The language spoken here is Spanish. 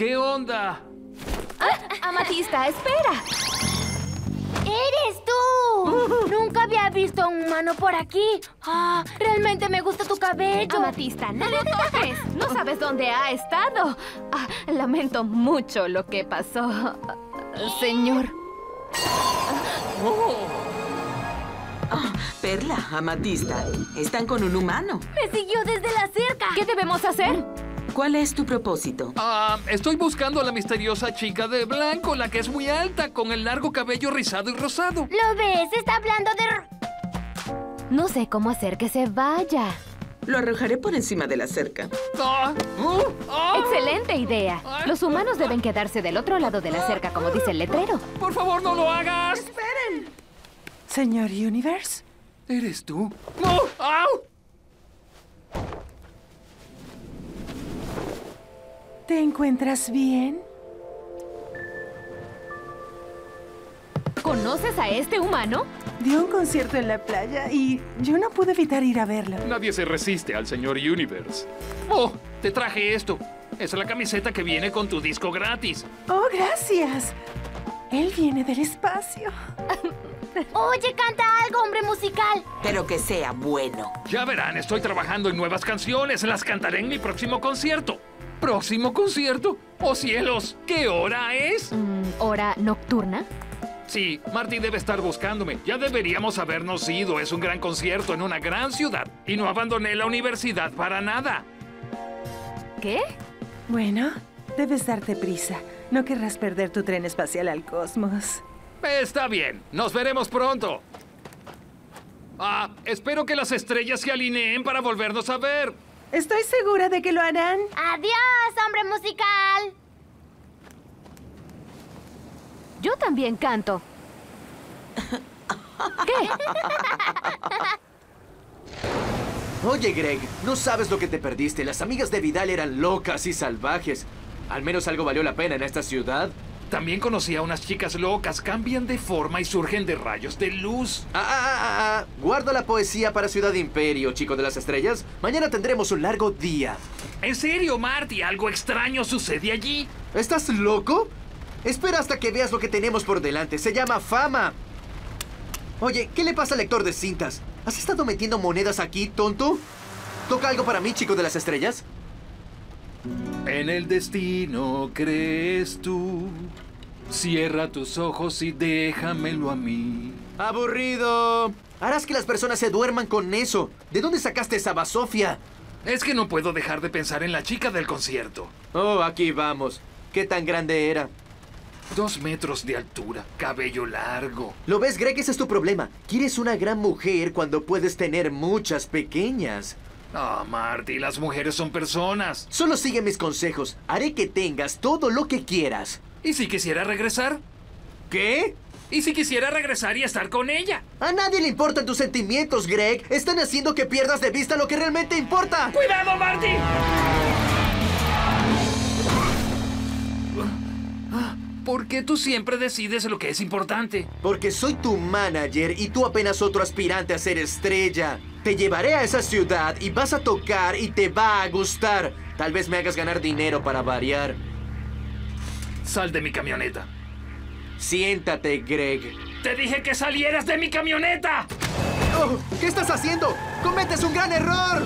¿Qué onda? Ah, Amatista, espera. ¡Eres tú! Nunca había visto a un humano por aquí. Ah, realmente me gusta tu cabello. Amatista, no lo toques. No sabes dónde ha estado. Ah, lamento mucho lo que pasó, señor. Ah, Perla, Amatista, están con un humano. Me siguió desde la cerca. ¿Qué debemos hacer? ¿Cuál es tu propósito? Ah, estoy buscando a la misteriosa chica de blanco, la que es muy alta, con el largo cabello rizado y rosado. ¿Lo ves? Está hablando de... No sé cómo hacer que se vaya. Lo arrojaré por encima de la cerca. Ah, uh, ah. Excelente idea. Los humanos deben quedarse del otro lado de la cerca, como dice el letrero. Por favor, no lo hagas. Señor Universe. ¿Eres tú? ¡No! ¡Au! ¿Te encuentras bien? ¿Conoces a este humano? Dio un concierto en la playa y yo no pude evitar ir a verlo. Nadie se resiste al señor Universe. Oh, te traje esto. Es la camiseta que viene con tu disco gratis. Oh, gracias. Él viene del espacio. Oye, canta algo, hombre musical. Pero que sea bueno. Ya verán, estoy trabajando en nuevas canciones. Las cantaré en mi próximo concierto. ¿Próximo concierto? ¡Oh cielos! ¿Qué hora es? Mm, ¿Hora nocturna? Sí, Marty debe estar buscándome. Ya deberíamos habernos ido. Es un gran concierto en una gran ciudad. Y no abandoné la universidad para nada. ¿Qué? Bueno, debes darte prisa. No querrás perder tu tren espacial al cosmos. Está bien. Nos veremos pronto. Ah, espero que las estrellas se alineen para volvernos a ver. Estoy segura de que lo harán. Adiós, hombre musical. Yo también canto. ¿Qué? Oye, Greg, no sabes lo que te perdiste. Las amigas de Vidal eran locas y salvajes. Al menos algo valió la pena en esta ciudad. También conocí a unas chicas locas. Cambian de forma y surgen de rayos de luz. Ah, ah, ah, ah. Guarda la poesía para Ciudad Imperio, chico de las estrellas. Mañana tendremos un largo día. ¿En serio, Marty? ¿Algo extraño sucede allí? ¿Estás loco? Espera hasta que veas lo que tenemos por delante. Se llama fama. Oye, ¿qué le pasa al lector de cintas? ¿Has estado metiendo monedas aquí, tonto? ¿Toca algo para mí, chico de las estrellas? En el destino crees tú. Cierra tus ojos y déjamelo a mí. ¡Aburrido! Harás que las personas se duerman con eso. ¿De dónde sacaste esa basofia? Es que no puedo dejar de pensar en la chica del concierto. Oh, aquí vamos. ¿Qué tan grande era? Dos metros de altura, cabello largo. ¿Lo ves, Greg? Ese es tu problema. Quieres una gran mujer cuando puedes tener muchas pequeñas. Ah, Marty, las mujeres son personas. Solo sigue mis consejos. Haré que tengas todo lo que quieras. ¿Y si quisiera regresar? ¿Qué? ¿Y si quisiera regresar y estar con ella? A nadie le importan tus sentimientos, Greg. Están haciendo que pierdas de vista lo que realmente importa. ¡Cuidado, Marty! ¿Por qué tú siempre decides lo que es importante? Porque soy tu manager y tú apenas otro aspirante a ser estrella. Te llevaré a esa ciudad y vas a tocar y te va a gustar. Tal vez me hagas ganar dinero para variar. Sal de mi camioneta. Siéntate, Greg. ¡Te dije que salieras de mi camioneta! Oh, ¿Qué estás haciendo? ¡Cometes un gran error!